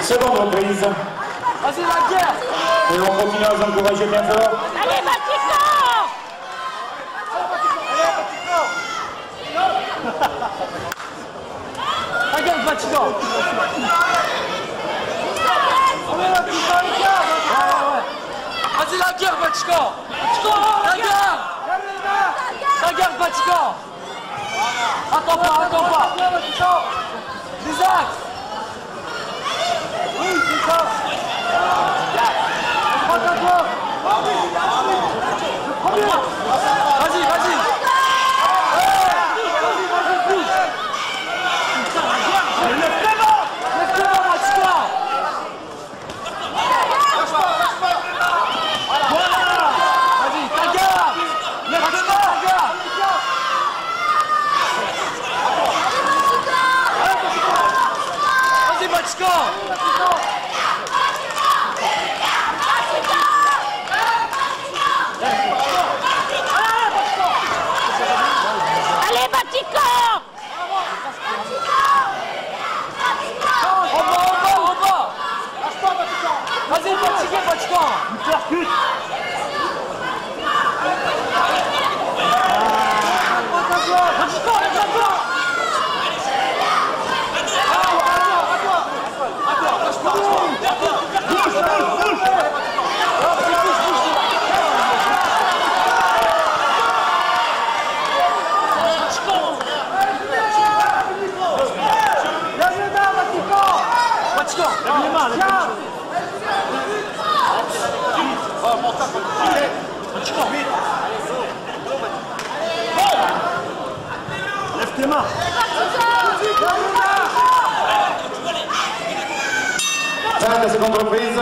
Seconde reprise. Vas-y, la guerre. Et on continue à vous encourager bien fort. Allez, Vatican La guerre, Vatican Vas-y, la guerre, Vatican La 突破！突破！李超，李超，李超！快点！快点！快点！Let's go! Allez, Batico! Vas-y, Batico, Batico! Il percute Vatican Lève tes mains. Fin de la seconde reprise.